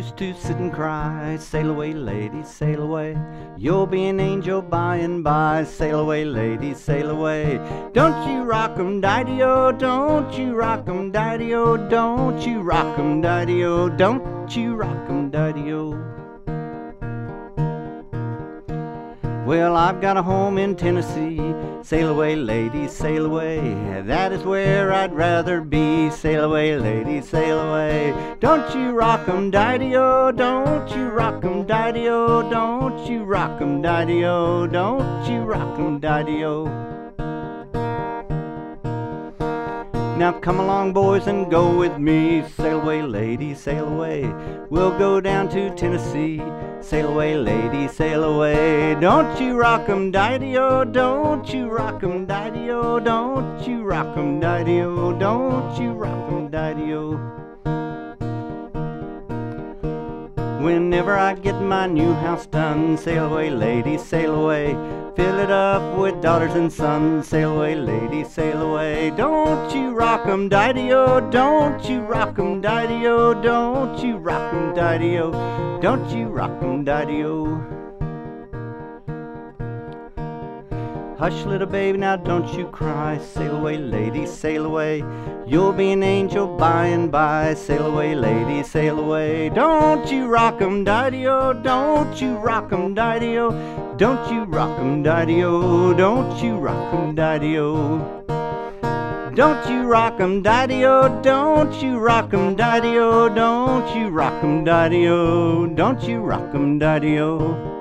used to sit and cry. Sail away, lady, sail away. You'll be an angel by and by. Sail away, lady, sail away. Don't you rock 'em, daddy-o, don't you rock 'em, daddy-o, don't you rock 'em, daddy-o, don't you rock 'em, daddy-o. Well, I've got a home in Tennessee. Sail away, lady, sail away. That is where I'd rather be. Sail away, lady, sail away. Don't you rock 'em, daddy-o, don't you rock 'em, daddy-o, don't you rock 'em, daddy-o, don't you rock 'em, daddy-o. Now come along, boys, and go with me. Sail away, lady, sail away. We'll go down to Tennessee. Sail away, lady, sail away. Don't you rock 'em, daddy-o, oh, don't you rock 'em, daddy-o, oh, don't you rock 'em, daddy-o, oh, don't you rock 'em, daddy-o. Whenever I get my new house done, sail away, lady, sail away. Fill it up with daughters and sons, sail away, lady, sail away. Don't you rock 'em, daddy-o, don't you rock 'em, daddy-o, don't you rock 'em, daddy-o, don't you rock 'em, daddy-o. Hush, little baby, now don't you cry. Sail away, lady, sail away. You'll be an angel by and by. Sail away, lady, sail away. Don't you rock 'em, daddy-o, don't you rock 'em, daddy-o. Don't you rock 'em, daddy-o, don't you rock 'em, daddy-o. Don't you rock 'em, daddy-o, don't you rock 'em, daddy-o, don't you rock 'em, daddy-o, don't you rock 'em, daddy-o.